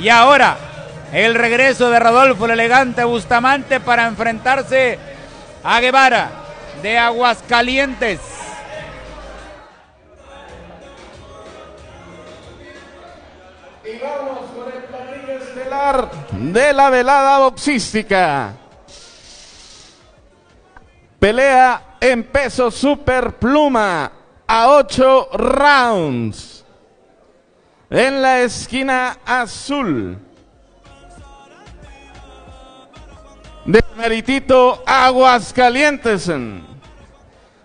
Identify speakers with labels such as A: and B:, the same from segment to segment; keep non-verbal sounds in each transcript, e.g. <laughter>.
A: Y ahora, el regreso de Rodolfo el elegante Bustamante para enfrentarse a Guevara de Aguascalientes.
B: Y vamos con el planillo estelar de la velada boxística. Pelea en peso super pluma a 8 rounds. En la esquina azul. De Meritito Aguascalientes.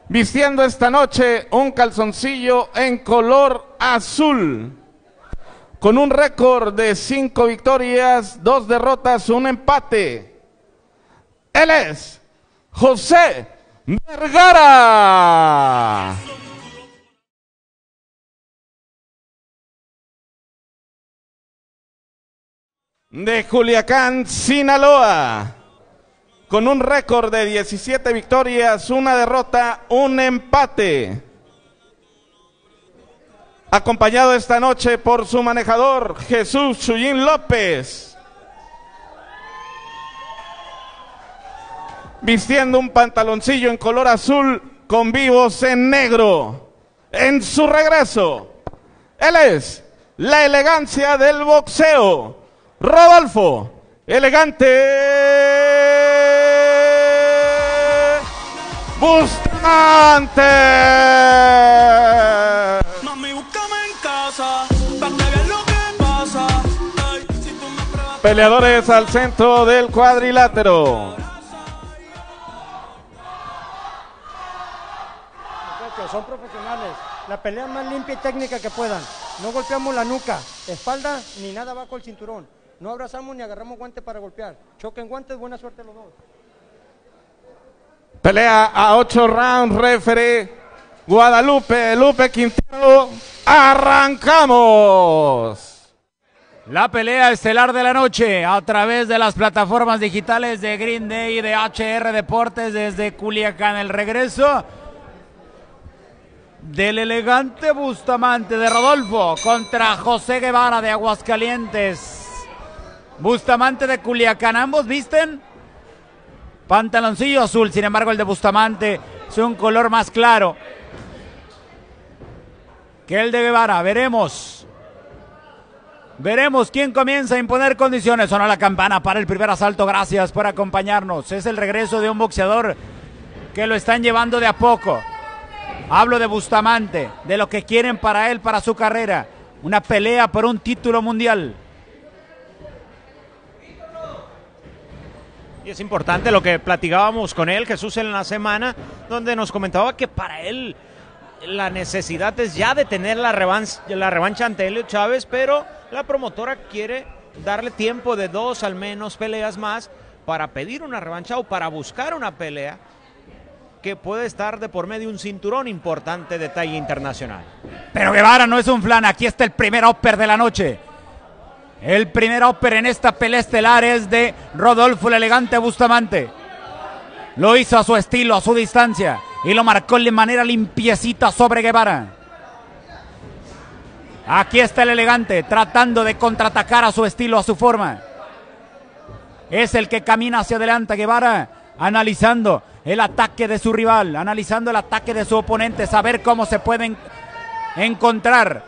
B: Vistiendo esta noche un calzoncillo en color azul. Con un récord de 5 victorias, 2 derrotas, un empate. Él es José Vergara. De Culiacán, Sinaloa. Con un récord de 17 victorias, una derrota, un empate. Acompañado esta noche por su manejador, Jesús Chuyín López. vistiendo un pantaloncillo en color azul con vivos en negro. En su regreso, él es la elegancia del boxeo. Rodolfo, elegante. Bustamante.
C: Mami, búscame en casa.
B: Peleadores al centro del cuadrilátero.
D: Son profesionales. La pelea más limpia y técnica que puedan. No golpeamos la nuca, espalda, ni nada bajo el cinturón. No abrazamos ni agarramos guantes para golpear. Choquen guantes, buena suerte a los dos.
B: Pelea a ocho rounds, referee Guadalupe, Lupe Quintero. ¡Arrancamos!
A: La pelea estelar de la noche a través de las plataformas digitales de Green Day y de HR Deportes desde Culiacán. El regreso del elegante Bustamante de Rodolfo contra José Guevara de Aguascalientes. Bustamante de Culiacán, ambos visten pantaloncillo azul, sin embargo el de Bustamante es un color más claro que el de Guevara. Veremos. Veremos quién comienza a imponer condiciones. Sonó la campana para el primer asalto. Gracias por acompañarnos. Es el regreso de un boxeador que lo están llevando de a poco. Hablo de Bustamante, de lo que quieren para él, para su carrera. Una pelea por un título mundial.
E: Y es importante lo que platicábamos con él, Jesús, en la semana, donde nos comentaba que para él la necesidad es ya de tener la revancha, la revancha ante Helio Chávez, pero la promotora quiere darle tiempo de dos al menos peleas más para pedir una revancha o para buscar una pelea que puede estar de por medio un cinturón importante de talla internacional.
A: Pero Guevara no es un flan. Aquí está el primer upper de la noche. El primer upper en esta pelea estelar es de Rodolfo el elegante Bustamante. Lo hizo a su estilo, a su distancia. Y lo marcó de manera limpiecita sobre Guevara. Aquí está el elegante tratando de contraatacar a su estilo, a su forma. Es el que camina hacia adelante Guevara, analizando el ataque de su rival, analizando el ataque de su oponente, saber cómo se pueden encontrar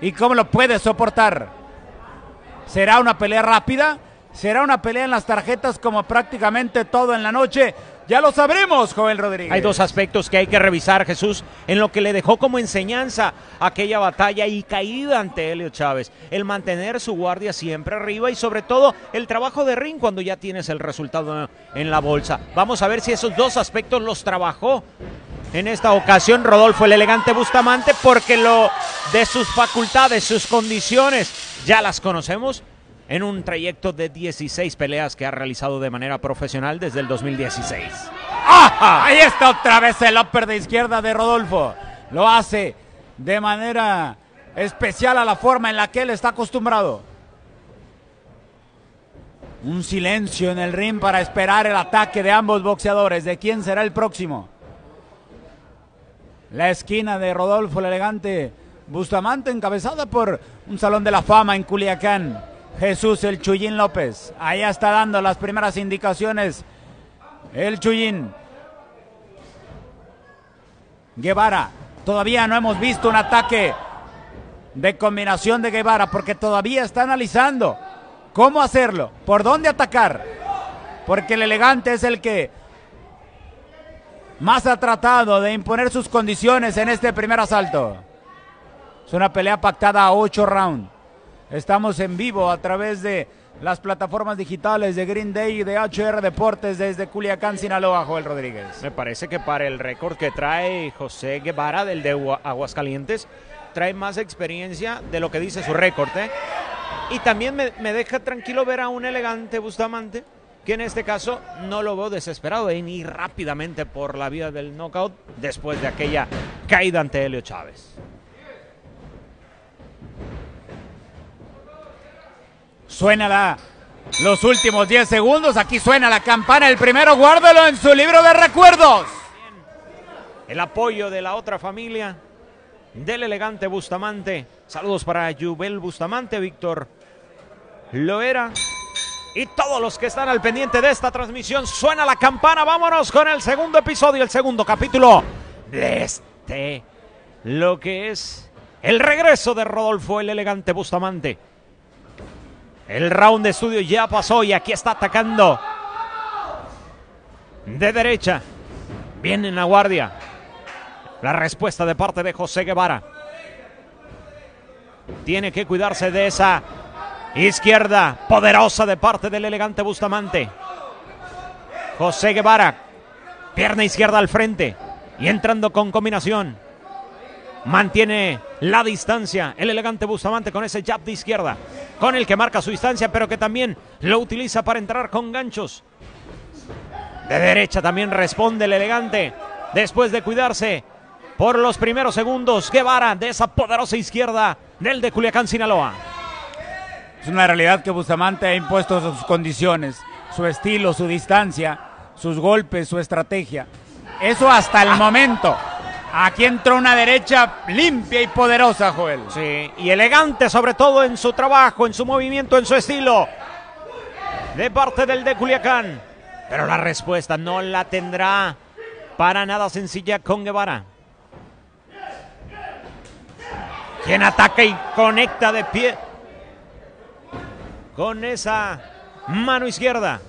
A: y cómo lo puede soportar. ¿Será una pelea rápida? ¿Será una pelea en las tarjetas como prácticamente todo en la noche? Ya lo sabremos, Joel Rodríguez.
E: Hay dos aspectos que hay que revisar, Jesús, en lo que le dejó como enseñanza aquella batalla y caída ante Helio Chávez. El mantener su guardia siempre arriba y sobre todo el trabajo de ring cuando ya tienes el resultado en la bolsa. Vamos a ver si esos dos aspectos los trabajó en esta ocasión Rodolfo el elegante Bustamante porque lo de sus facultades, sus condiciones, ya las conocemos en un trayecto de 16 peleas que ha realizado de manera profesional desde el 2016.
A: ¡Ah! Ahí está otra vez el upper de izquierda de Rodolfo. Lo hace de manera especial a la forma en la que él está acostumbrado. Un silencio en el ring para esperar el ataque de ambos boxeadores. ¿De quién será el próximo? La esquina de Rodolfo el elegante Bustamante encabezada por un salón de la fama en Culiacán. Jesús el Chuyín López. Ahí está dando las primeras indicaciones. El Chuyín. Guevara. Todavía no hemos visto un ataque de combinación de Guevara porque todavía está analizando cómo hacerlo, por dónde atacar. Porque el elegante es el que más ha tratado de imponer sus condiciones en este primer asalto. Es una pelea pactada a ocho rounds. Estamos en vivo a través de las plataformas digitales de Green Day y de HR Deportes desde Culiacán, Sinaloa, Joel Rodríguez.
E: Me parece que para el récord que trae José Guevara del de Agua- Aguascalientes, trae más experiencia de lo que dice su récord. ¿eh? Y también me, deja tranquilo ver a un elegante Bustamante, que en este caso no lo veo desesperado en ir rápidamente por la vía del knockout después de aquella caída ante Helio Chávez.
A: Suena la, los últimos 10 segundos. Aquí suena la campana. El primero, guárdalo en su libro de recuerdos.
E: El apoyo de la otra familia del elegante Bustamante. Saludos para Jubel Bustamante, Víctor Loera y todos los que están al pendiente de esta transmisión. Suena la campana. Vámonos con el segundo episodio, el segundo capítulo de este, lo que es el regreso de Rodolfo, el elegante Bustamante. El round de estudio ya pasó y aquí está atacando de derecha. Viene en la guardia. La respuesta de parte de José Guevara. Tiene que cuidarse de esa izquierda poderosa de parte del elegante Bustamante. José Guevara, pierna izquierda al frente y entrando con combinación. Mantiene la distancia el elegante Bustamante con ese jab de izquierda, con el que marca su distancia, pero que también lo utiliza para entrar con ganchos. De derecha también responde el elegante. Después de cuidarse por los primeros segundos, Guevara de esa poderosa izquierda del de Culiacán, Sinaloa.
A: Es una realidad que Bustamante ha impuesto sus condiciones, su estilo, su distancia, sus golpes, su estrategia. Eso hasta el momento. Aquí entró una derecha limpia y poderosa, Joel.
E: Sí, y elegante sobre todo en su trabajo, en su movimiento, en su estilo. De parte del de Culiacán. Pero la respuesta no la tendrá para nada sencilla con Guevara. Quien ataca y conecta de pie con esa mano izquierda.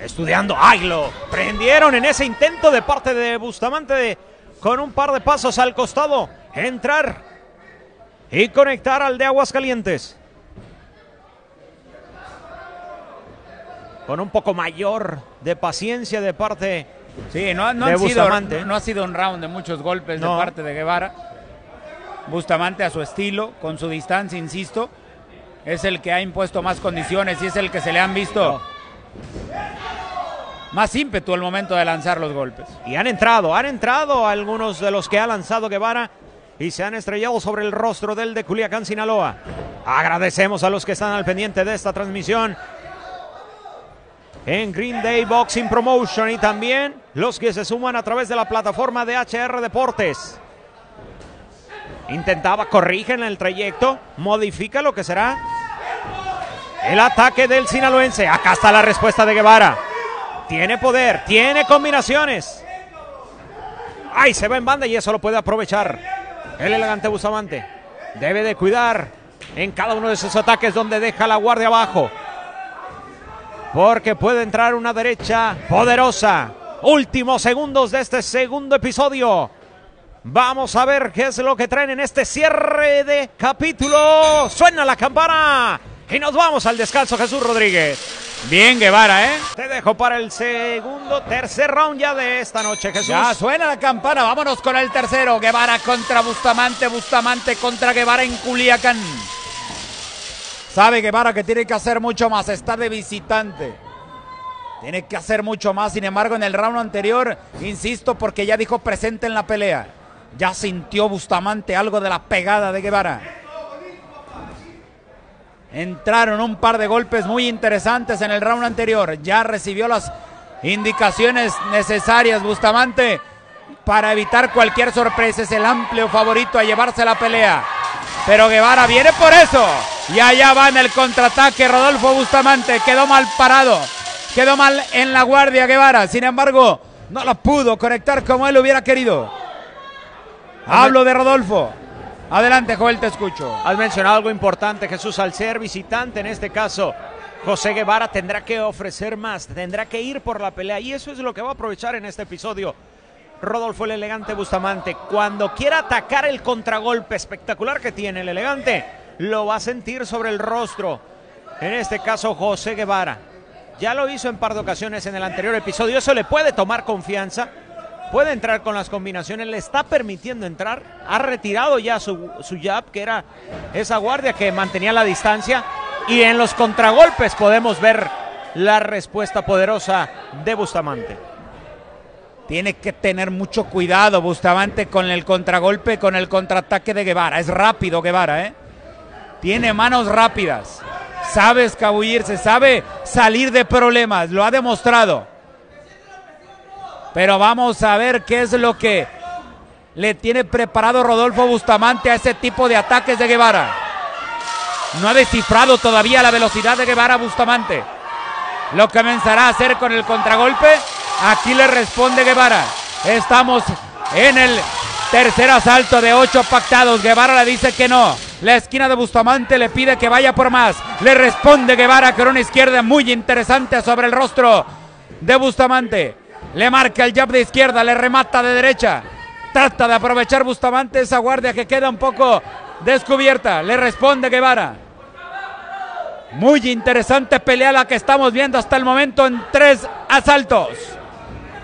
E: Estudiando, ¡ay! Lo prendieron en ese intento de parte de Bustamante de, con un par de pasos al costado, entrar y conectar al de Aguascalientes. Con un poco mayor de paciencia de parte
A: Sí, no, no
E: De
A: han sido,
E: Bustamante.
A: no ha sido un round de muchos golpes
E: No.
A: de parte de Guevara. Bustamante a su estilo, con su distancia, insisto, es el que ha impuesto más condiciones y es el que se le han visto más ímpetu al momento de lanzar los golpes.
E: Y han entrado, han entrado algunos de los que ha lanzado Guevara y se han estrellado sobre el rostro del de Culiacán, Sinaloa. Agradecemos a los que están al pendiente de esta transmisión en Green Day Boxing Promotion y también los que se suman a través de la plataforma de HR Deportes. Intentaba, corrige en el trayecto, modifica lo que será el ataque del sinaloense. Acá está la respuesta de Guevara. Tiene poder, tiene combinaciones. Ay, se va en banda y eso lo puede aprovechar. El elegante Bustamante debe de cuidar en cada uno de sus ataques donde deja la guardia abajo. Porque puede entrar una derecha poderosa. Últimos segundos de este segundo episodio. Vamos a ver qué es lo que traen en este cierre de capítulo. Suena la campana y nos vamos al descanso, Jesús Rodríguez.
A: Bien, Guevara, ¿eh?
E: Te dejo para el segundo, tercer round ya de esta noche, Jesús.
A: Ya suena la campana, vámonos con el tercero. Guevara contra Bustamante, Bustamante contra Guevara en Culiacán. Sabe Guevara que tiene que hacer mucho más, está de visitante. Tiene que hacer mucho más, sin embargo en el round anterior, insisto, porque ya dijo presente en la pelea. Ya sintió Bustamante algo de la pegada de Guevara. Entraron un par de golpes muy interesantes en el round anterior. Ya recibió las indicaciones necesarias Bustamante para evitar cualquier sorpresa. Es el amplio favorito a llevarse la pelea. Pero Guevara viene por eso. Y allá va en el contraataque Rodolfo Bustamante. Quedó mal parado. Quedó mal en la guardia Guevara. Sin embargo, no lo pudo conectar como él hubiera querido. Hablo de Rodolfo. Adelante, Joel, te escucho.
E: Has mencionado algo importante, Jesús, al ser visitante en este caso. José Guevara tendrá que ofrecer más, tendrá que ir por la pelea y eso es lo que va a aprovechar en este episodio. Rodolfo el elegante Bustamante, cuando quiera atacar el contragolpe espectacular que tiene el elegante, lo va a sentir sobre el rostro. En este caso, José Guevara. Ya lo hizo en par de ocasiones en el anterior episodio, eso le puede tomar confianza, puede entrar con las combinaciones, le está permitiendo entrar, ha retirado ya su, su jab, que era esa guardia que mantenía la distancia, y en los contragolpes podemos ver la respuesta poderosa de Bustamante.
A: Tiene que tener mucho cuidado Bustamante con el contragolpe, con el contraataque de Guevara. Es rápido Guevara, ¿eh? Tiene manos rápidas. Sabe escabullirse, sabe salir de problemas. Lo ha demostrado. Pero vamos a ver qué es lo que le tiene preparado Rodolfo Bustamante a ese tipo de ataques de Guevara. No ha descifrado todavía la velocidad de Guevara Bustamante. Lo comenzará a hacer con el contragolpe. Aquí le responde Guevara. Estamos en el tercer asalto de ocho pactados. Guevara le dice que no. La esquina de Bustamante le pide que vaya por más. Le responde Guevara con una izquierda muy interesante sobre el rostro de Bustamante. Le marca el jab de izquierda, le remata de derecha. Trata de aprovechar Bustamante esa guardia que queda un poco descubierta. Le responde Guevara. Muy interesante pelea la que estamos viendo hasta el momento en tres asaltos.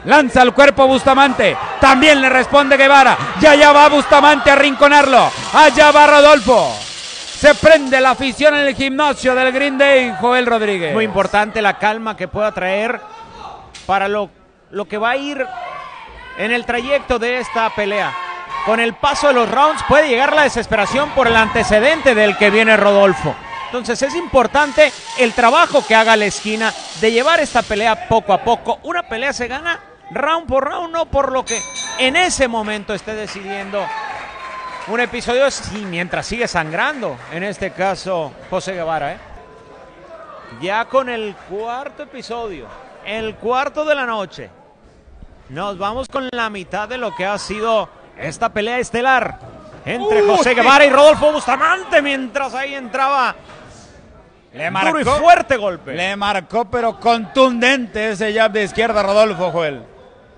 A: Lanza el cuerpo Bustamante. También le responde Guevara. Ya allá va Bustamante a rinconarlo. Allá va Rodolfo. Se prende la afición en el gimnasio del Green Day, Joel Rodríguez.
E: Muy importante la calma que pueda traer para lo, lo que va a ir en el trayecto de esta pelea. Con el paso de los rounds puede llegar la desesperación por el antecedente del que viene Rodolfo. Entonces es importante el trabajo que haga la esquina de llevar esta pelea poco a poco. Una pelea se gana round por round, no por lo que en ese momento esté decidiendo un episodio sí, mientras sigue sangrando. En este caso, José Guevara. ¿eh? Ya con el cuarto episodio, el cuarto de la noche, nos vamos con la mitad de lo que ha sido esta pelea estelar entre José Guevara y Rodolfo Bustamante mientras ahí entraba
A: Le
E: duro y fuerte golpe.
A: Le marcó, pero contundente ese jab de izquierda Rodolfo, Joel.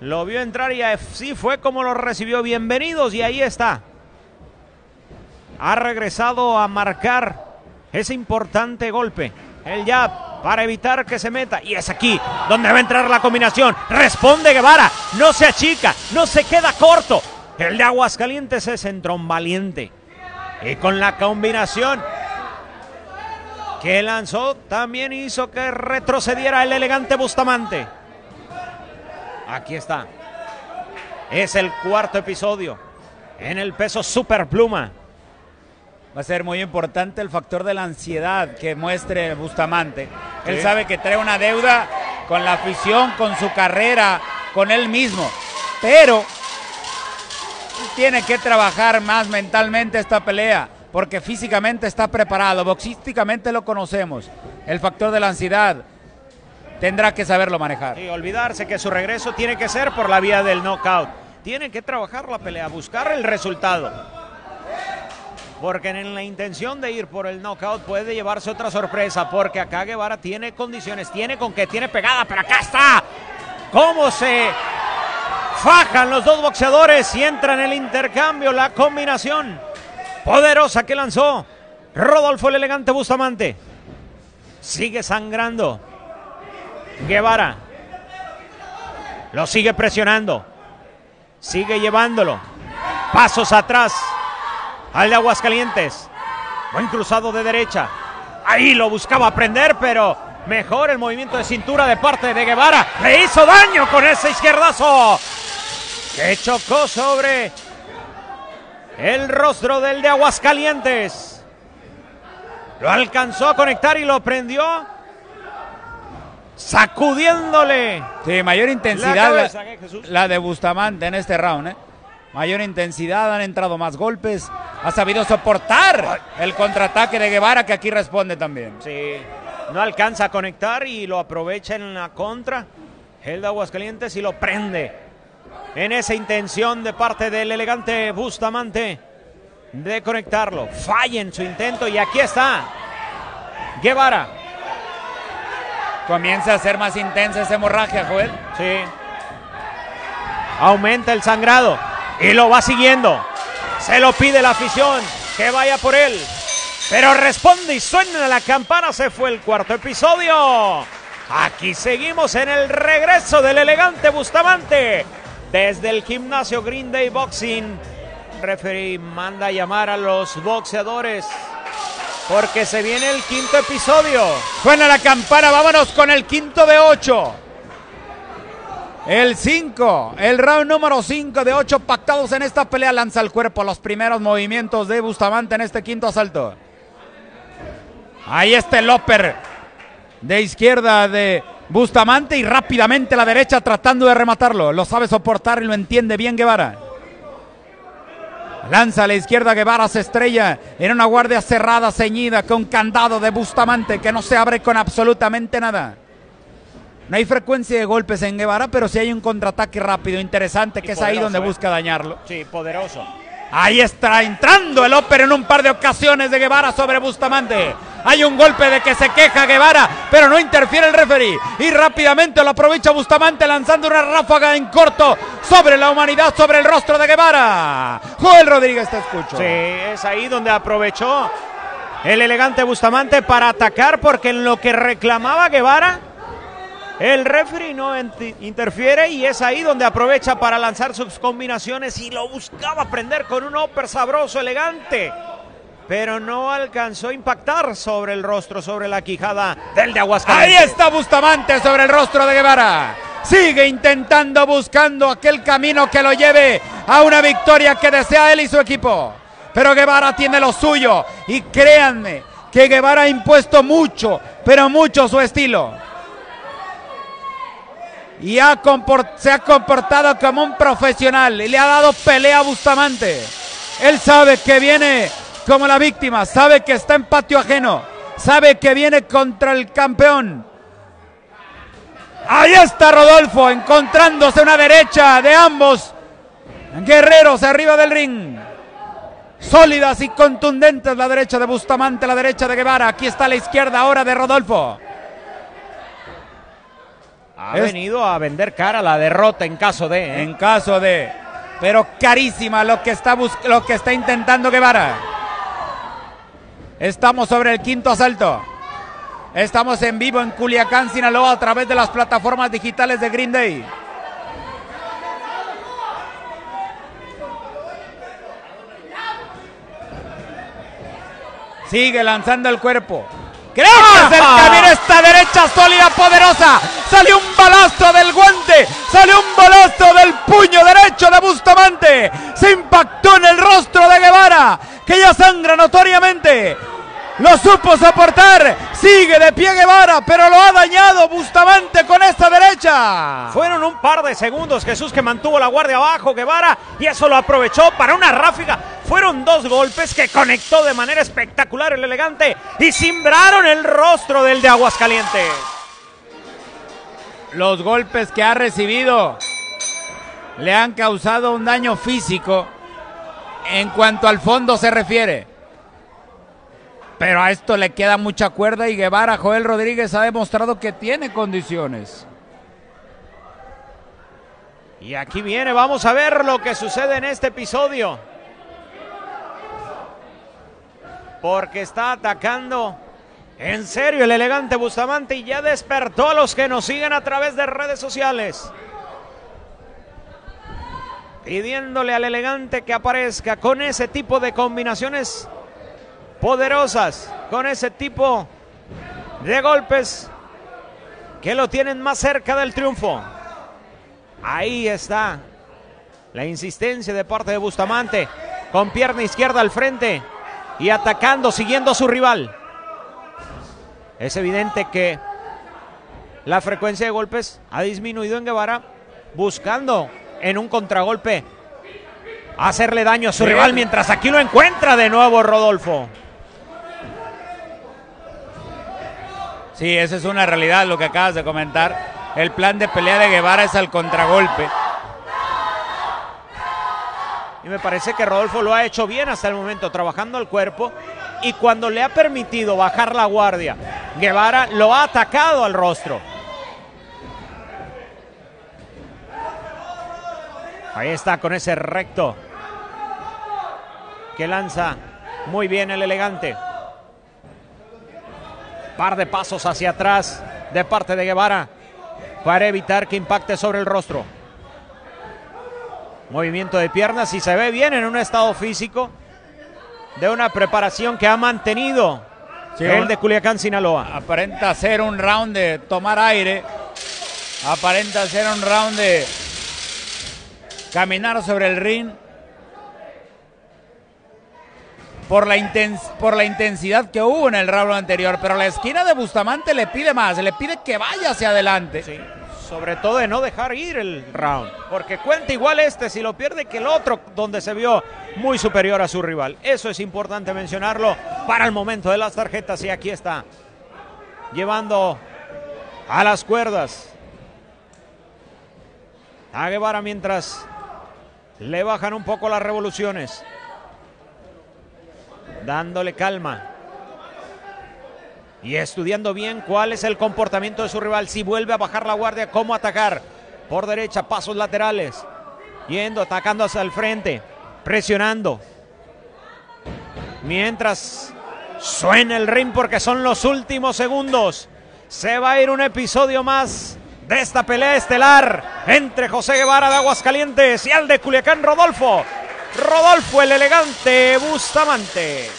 E: Lo vio entrar y así fue como lo recibió. Bienvenidos y ahí está. Ha regresado a marcar ese importante golpe. El jab para evitar que se meta. Y es aquí donde va a entrar la combinación. Responde Guevara. No se achica. No se queda corto. El de Aguascalientes es entrón valiente. Y con la combinación que lanzó también hizo que retrocediera el elegante Bustamante. Aquí está. Es el cuarto episodio en el peso super pluma.
A: Va a ser muy importante el factor de la ansiedad que muestre Bustamante. Él
E: Sí.
A: sabe que trae una deuda con la afición, con su carrera, con él mismo. Pero tiene que trabajar más mentalmente esta pelea, porque físicamente está preparado, boxísticamente lo conocemos. El factor de la ansiedad tendrá que saberlo manejar.
E: Y olvidarse que su regreso tiene que ser por la vía del knockout. Tiene que trabajar la pelea, buscar el resultado. Porque en la intención de ir por el knockout puede llevarse otra sorpresa. Porque acá Guevara tiene condiciones, tiene con que tiene pegada, pero acá está. ¿Cómo se fajan los dos boxeadores y entra en el intercambio la combinación poderosa que lanzó Rodolfo el elegante Bustamante? Sigue sangrando. Guevara lo sigue presionando. Sigue llevándolo. Pasos atrás. Al de Aguascalientes. Buen cruzado de derecha. Ahí lo buscaba prender, pero mejor el movimiento de cintura de parte de Guevara. Le hizo daño con ese izquierdazo. Que chocó sobre el rostro del de Aguascalientes. Lo alcanzó a conectar y lo prendió. Sacudiéndole.
A: Sí, mayor intensidad la,
E: ¿eh,
A: la de Bustamante en este round. ¿eh? Mayor intensidad, han entrado más golpes, ha sabido soportar el contraataque de Guevara que aquí responde también.
E: Sí, no alcanza a conectar y lo aprovecha en la contra. El de Aguascalientes y lo prende en esa intención de parte del elegante Bustamante de conectarlo. Falla en su intento y aquí está Guevara.
A: Comienza a ser más intensa esa hemorragia, Joel.
E: Sí. Aumenta el sangrado y lo va siguiendo. Se lo pide la afición que vaya por él. Pero responde y suena la campana. Se fue el cuarto episodio. Aquí seguimos en el regreso del elegante Bustamante. Desde el gimnasio Green Day Boxing. Referee manda llamar a los boxeadores. Porque se viene el quinto episodio.
A: Suena la campana, vámonos con el quinto de ocho. El 5, el round número 5 de 8 pactados en esta pelea lanza el cuerpo los primeros movimientos de Bustamante en este quinto asalto. Ahí está el upper de izquierda de Bustamante y rápidamente la derecha tratando de rematarlo. Lo sabe soportar y lo entiende bien Guevara. Lanza a la izquierda Guevara, se estrella en una guardia cerrada, ceñida, con candado de Bustamante que no se abre con absolutamente nada. No hay frecuencia de golpes en Guevara, pero sí hay un contraataque rápido, interesante, que es ahí donde
E: ¿eh?
A: busca dañarlo.
E: Sí, poderoso.
A: Ahí está entrando el Oper en un par de ocasiones de Guevara sobre Bustamante. Hay un golpe de que se queja Guevara, pero no interfiere el referee. Y rápidamente lo aprovecha Bustamante lanzando una ráfaga en corto sobre la humanidad, sobre el rostro de Guevara. Joel Rodríguez, te escucho.
E: Sí, es ahí donde aprovechó el elegante Bustamante para atacar porque en lo que reclamaba Guevara, el referee no interfiere y es ahí donde aprovecha para lanzar sus combinaciones y lo buscaba prender con un upper sabroso, elegante. Pero no alcanzó a impactar sobre el rostro, sobre la quijada del de
A: Ahí
E: Aguascalientes.
A: está Bustamante sobre el rostro de Guevara. Sigue intentando, buscando aquel camino que lo lleve a una victoria que desea él y su equipo. Pero Guevara tiene lo suyo. Y créanme que Guevara ha impuesto mucho, pero mucho su estilo. Y ha se ha comportado como un profesional y le ha dado pelea a Bustamante. Él sabe que viene como la víctima, sabe que está en patio ajeno, sabe que viene contra el campeón. Ahí está Rodolfo encontrándose una derecha de ambos guerreros arriba del ring. Sólidas y contundentes la derecha de Bustamante, la derecha de Guevara. Aquí está la izquierda ahora de Rodolfo.
E: Ha
A: Es-
E: venido a vender cara la derrota en caso de. ¿eh?
A: En caso de. Pero carísima lo que está, bus- lo que está intentando Guevara. Estamos sobre el quinto asalto. Estamos en vivo en Culiacán, Sinaloa, a través de las plataformas digitales de Green Day. Sigue lanzando el cuerpo. Creo que es el camino esta derecha sólida, poderosa. Salió un balazo del guante. Salió un balazo del puño derecho de Se impactó en el rostro de Guevara, que ya sangra notoriamente. Lo supo soportar. Sigue de pie Guevara, pero lo ha dañado Bustamante con esta derecha.
E: Fueron un par de segundos Jesús que mantuvo la guardia abajo Guevara y eso lo aprovechó para una ráfaga. Fueron dos golpes que conectó de manera espectacular el elegante y cimbraron el rostro del de Aguascalientes.
A: Los golpes que ha recibido le han causado un daño físico en cuanto al fondo se refiere. Pero a esto le queda mucha cuerda y Guevara, Joel Rodríguez ha demostrado que tiene condiciones.
E: Y aquí viene, vamos a ver lo que sucede en este episodio. Porque está atacando en serio el elegante Bustamante y ya despertó a los que nos siguen a través de redes sociales. Pidiéndole al elegante que aparezca con ese tipo de combinaciones poderosas, con ese tipo de golpes que lo tienen más cerca del triunfo. Ahí está la insistencia de parte de Bustamante, con pierna izquierda al frente y atacando, siguiendo a su rival. Es evidente que la frecuencia de golpes ha disminuido en Guevara, buscando en un contragolpe hacerle daño a su rival mientras aquí lo encuentra de nuevo Rodolfo.
A: Sí, esa es una realidad lo que acabas de comentar. El plan de pelea de Guevara es al contragolpe.
E: Y me parece que Rodolfo lo ha hecho bien hasta el momento, trabajando el cuerpo. Y cuando le ha permitido bajar la guardia, Guevara lo ha atacado al rostro. Ahí está con ese recto que lanza muy bien el elegante. Par de pasos hacia atrás de parte de Guevara para evitar que impacte sobre el rostro. Movimiento de piernas y se ve bien en un estado físico de una preparación que ha mantenido
A: Sí,
E: el de Culiacán, Sinaloa.
A: Aparenta ser un round de tomar aire. Aparenta ser un round de caminar sobre el ring. Por la, intens- por la intensidad que hubo en el round anterior. Pero la esquina de Bustamante le pide más. Le pide que vaya hacia adelante.
E: Sí, sobre todo de no dejar ir el round, porque cuenta igual este si lo pierde que el otro, donde se vio muy superior a su rival. Eso es importante mencionarlo para el momento de las tarjetas y aquí está, llevando a las cuerdas a Guevara mientras le bajan un poco las revoluciones, dándole calma. Y estudiando bien cuál es el comportamiento de su rival. Si vuelve a bajar la guardia, cómo atacar. Por derecha, pasos laterales. Yendo, atacando hacia el frente. Presionando. Mientras suena el ring porque son los últimos segundos. Se va a ir un episodio más de esta pelea estelar entre José Guevara de Aguascalientes y el de Culiacán Rodolfo. Rodolfo el elegante Bustamante.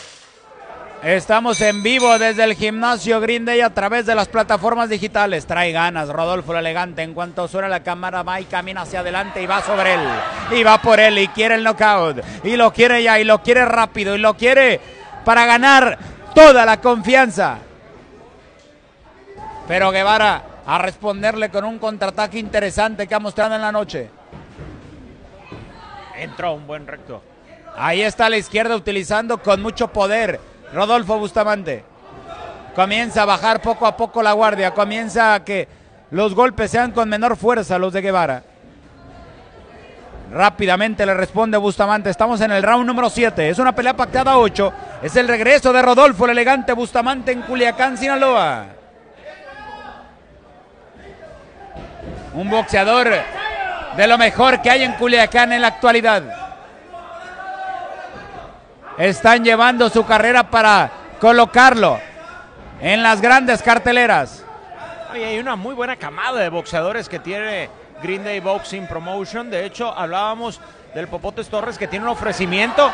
A: Estamos en vivo desde el gimnasio Green Day a través de las plataformas digitales. Trae ganas, Rodolfo el elegante. En cuanto suena la cámara, va y camina hacia adelante y va sobre él. Y va por él y quiere el knockout. Y lo quiere ya, y lo quiere rápido, y lo quiere para ganar toda la confianza. Pero Guevara a responderle con un contraataque interesante que ha mostrado en la noche.
E: Entró un buen recto.
A: Ahí está la izquierda utilizando con mucho poder Rodolfo Bustamante. Comienza a bajar poco a poco la guardia, comienza a que los golpes sean con menor fuerza los de Guevara. Rápidamente le responde Bustamante. Estamos en el round número 7. Es una pelea pactada a 8. Es el regreso de Rodolfo, el elegante Bustamante en Culiacán, Sinaloa. Un boxeador de lo mejor que hay en Culiacán en la actualidad. Están llevando su carrera para colocarlo en las grandes carteleras.
E: Hay una muy buena camada de boxeadores que tiene Green Day Boxing Promotion. De hecho, hablábamos del Popotes Torres que tiene un ofrecimiento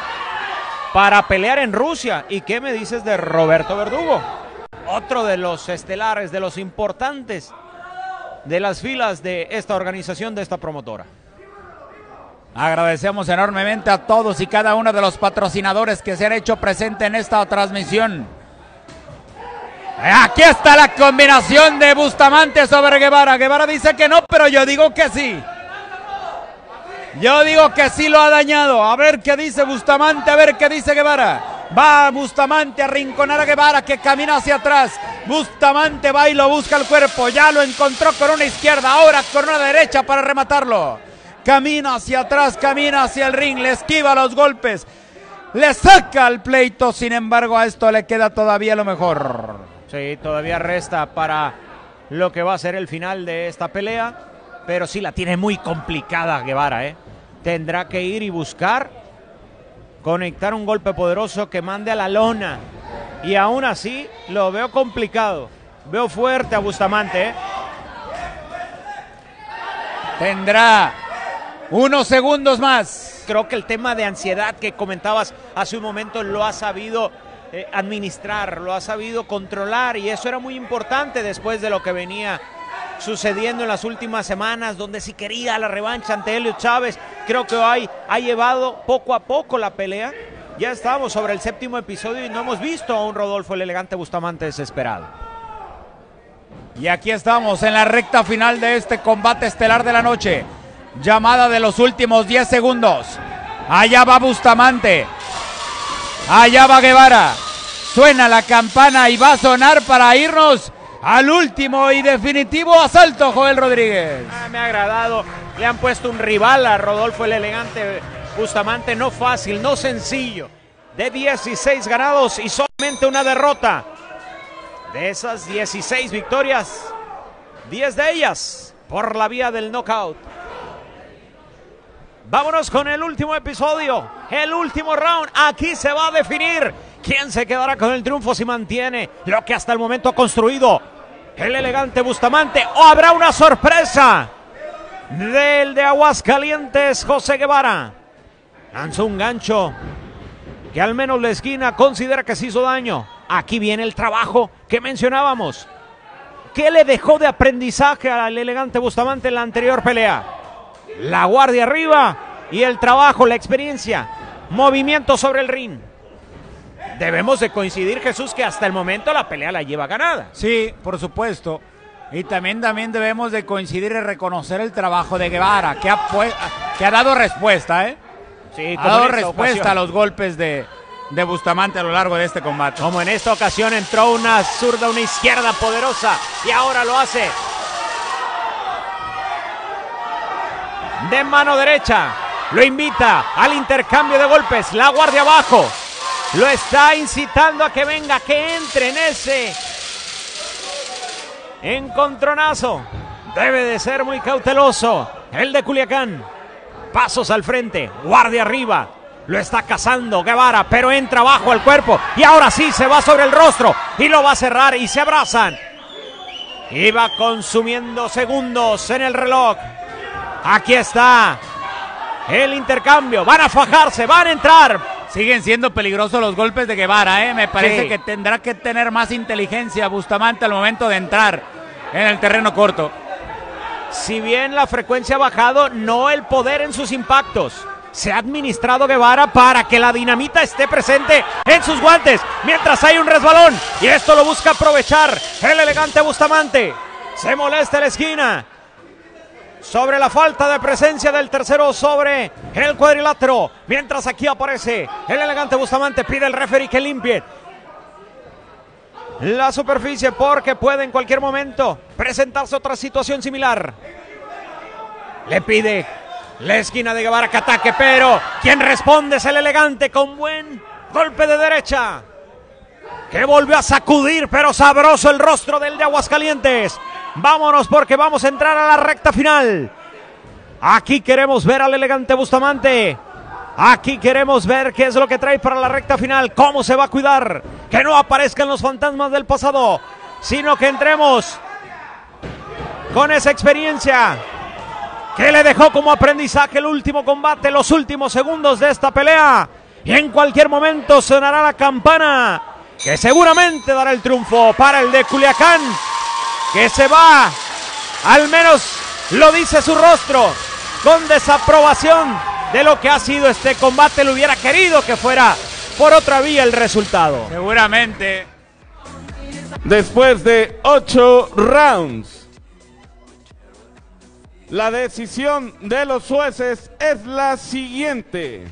E: para pelear en Rusia. ¿Y qué me dices de Roberto Verdugo? Otro de los estelares, de los importantes de las filas de esta organización, de esta promotora.
A: Agradecemos enormemente a todos y cada uno de los patrocinadores que se han hecho presente en esta transmisión. Aquí está la combinación de Bustamante sobre Guevara. Guevara dice que no, pero yo digo que sí. Yo digo que sí lo ha dañado. A ver qué dice Bustamante, a ver qué dice Guevara. Va Bustamante a rinconar a Guevara que camina hacia atrás. Bustamante va y lo busca el cuerpo. Ya lo encontró con una izquierda, ahora con una derecha para rematarlo. Camina hacia atrás, camina hacia el ring, le esquiva los golpes. Le saca el pleito, sin embargo a esto le queda todavía lo mejor.
E: Sí, todavía resta para lo que va a ser el final de esta pelea, pero sí la tiene muy complicada Guevara, ¿eh? Tendrá que ir y buscar conectar un golpe poderoso que mande a la lona. Y aún así lo veo complicado. Veo fuerte a Bustamante, ¿eh?
A: Tendrá unos segundos más.
E: Creo que el tema de ansiedad que comentabas hace un momento lo ha sabido eh, administrar, lo ha sabido controlar y eso era muy importante después de lo que venía sucediendo en las últimas semanas, donde si quería la revancha ante Helio Chávez, creo que hoy ha llevado poco a poco la pelea. Ya estamos sobre el séptimo episodio y no hemos visto a un Rodolfo el elegante Bustamante desesperado.
A: Y aquí estamos en la recta final de este combate estelar de la noche. Llamada de los últimos 10 segundos. Allá va Bustamante. Allá va Guevara. Suena la campana y va a sonar para irnos al último y definitivo asalto, Joel Rodríguez.
E: Ah, me ha agradado. Le han puesto un rival a Rodolfo el elegante Bustamante. No fácil, no sencillo. De 16 ganados y solamente una derrota. De esas 16 victorias, 10 de ellas por la vía del knockout. Vámonos con el último episodio, el último round. Aquí se va a definir quién se quedará con el triunfo si mantiene lo que hasta el momento ha construido el elegante Bustamante o habrá una sorpresa del de Aguascalientes José Guevara. Lanzó un gancho que al menos la esquina considera que se hizo daño. Aquí viene el trabajo que mencionábamos. ¿Qué le dejó de aprendizaje al elegante Bustamante en la anterior pelea? La guardia arriba y el trabajo, la experiencia, movimiento sobre el ring. Debemos de coincidir, Jesús, que hasta el momento la pelea la lleva ganada.
A: Sí, por supuesto. Y también, también debemos de coincidir y reconocer el trabajo de Guevara, que ha, que ha dado respuesta, ¿eh?
E: Sí,
A: Ha dado respuesta
E: ocasión.
A: a los golpes de, de Bustamante a lo largo de este combate.
E: Como en esta ocasión entró una zurda, una izquierda poderosa y ahora lo hace de mano derecha. Lo invita al intercambio de golpes. La guardia abajo. Lo está incitando a que venga, que entre en ese encontronazo. Debe de ser muy cauteloso. El de Culiacán. Pasos al frente. Guardia arriba. Lo está cazando Guevara, pero entra abajo al cuerpo. Y ahora sí se va sobre el rostro. Y lo va a cerrar y se abrazan. Y va consumiendo segundos en el reloj. Aquí está el intercambio. Van a fajarse, van a entrar.
A: Siguen siendo peligrosos los golpes de Guevara, ¿eh? Me parece
E: Sí.
A: que tendrá que tener más inteligencia Bustamante al momento de entrar en el terreno corto.
E: Si bien la frecuencia ha bajado, no el poder en sus impactos. Se ha administrado Guevara para que la dinamita esté presente en sus guantes mientras hay un resbalón. Y esto lo busca aprovechar el elegante Bustamante. Se molesta la esquina. Sobre la falta de presencia del tercero sobre el cuadrilátero. Mientras aquí aparece el elegante Bustamante. Pide el referee que limpie la superficie porque puede en cualquier momento presentarse otra situación similar. Le pide la esquina de Guevara que ataque, pero quien responde es el elegante con buen golpe de derecha. Que volvió a sacudir, pero sabroso el rostro del de Aguascalientes. Vámonos porque vamos a entrar a la recta final. Aquí queremos ver al elegante Bustamante. Aquí queremos ver qué es lo que trae para la recta final, cómo se va a cuidar, que no aparezcan los fantasmas del pasado, sino que entremos con esa experiencia que le dejó como aprendizaje el último combate, los últimos segundos de esta pelea. Y en cualquier momento sonará la campana que seguramente dará el triunfo para el de Culiacán, que se va, al menos lo dice su rostro, con desaprobación de lo que ha sido este combate. Le hubiera querido que fuera por otra vía el resultado.
A: Seguramente.
B: Después de ocho rounds, la decisión de los jueces es la siguiente.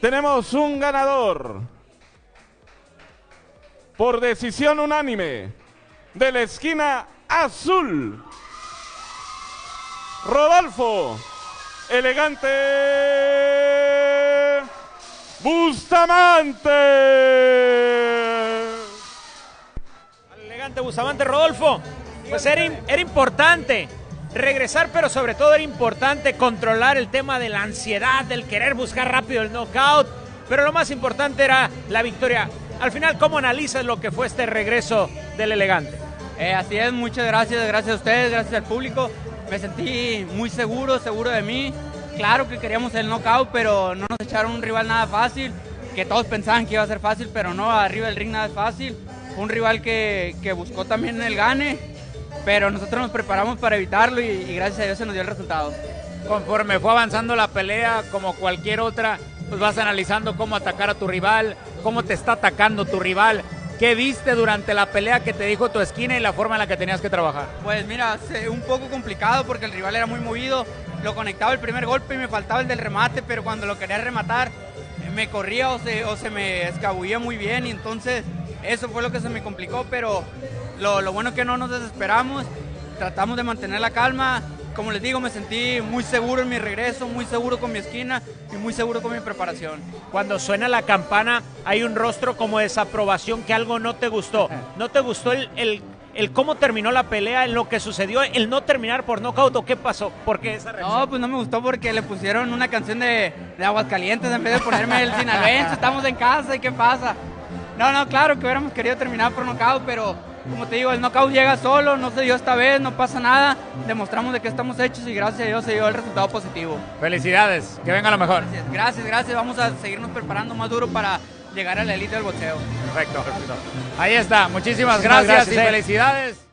B: Tenemos un ganador por decisión unánime de la esquina azul. Rodolfo, elegante Bustamante.
E: Elegante Bustamante Rodolfo, pues era, era importante regresar, pero sobre todo era importante controlar el tema de la ansiedad, del querer buscar rápido el knockout, pero lo más importante era la victoria. Al final, ¿cómo analizas lo que fue este regreso del elegante?
F: Eh, así es, muchas gracias, gracias a ustedes, gracias al público. Me sentí muy seguro, seguro de mí. Claro que queríamos el knockout, pero no nos echaron un rival nada fácil, que todos pensaban que iba a ser fácil, pero no, arriba del ring nada es fácil. Un rival que, que buscó también el gane, pero nosotros nos preparamos para evitarlo y, y gracias a Dios se nos dio el resultado.
A: Conforme fue avanzando la pelea, como cualquier otra, pues vas analizando cómo atacar a tu rival, cómo te está atacando tu rival. ¿Qué viste durante la pelea que te dijo tu esquina y la forma en la que tenías que trabajar?
F: Pues mira, un poco complicado porque el rival era muy movido. Lo conectaba el primer golpe y me faltaba el del remate, pero cuando lo quería rematar eh, me corría o se, o se me escabullía muy bien y entonces eso fue lo que se me complicó, pero lo, lo bueno que no nos desesperamos, tratamos de mantener la calma. Como les digo, me sentí muy seguro en mi regreso, muy seguro con mi esquina y muy seguro con mi preparación.
E: Cuando suena la campana hay un rostro como de desaprobación que algo no te gustó. <laughs> ¿No te gustó el, el, el cómo terminó la pelea, en lo que sucedió, el no terminar por nocaut o qué pasó? ¿Por qué esa reacción?
F: No, pues no me gustó porque le pusieron una canción de, de Aguascalientes en vez de ponerme el sinaloense, <laughs> estamos en casa y qué pasa. No, no, claro que hubiéramos querido terminar por knockout, pero como te digo, el knockout llega solo, no se dio esta vez, no pasa nada, demostramos de qué estamos hechos y gracias a Dios se dio el resultado positivo.
A: Felicidades, que venga lo mejor.
F: Gracias, gracias, gracias, vamos a seguirnos preparando más duro para llegar a la élite del boxeo.
A: Perfecto. Ahí está, muchísimas
E: Muchísimas
A: gracias,
E: gracias,
A: y
E: eh.
A: felicidades.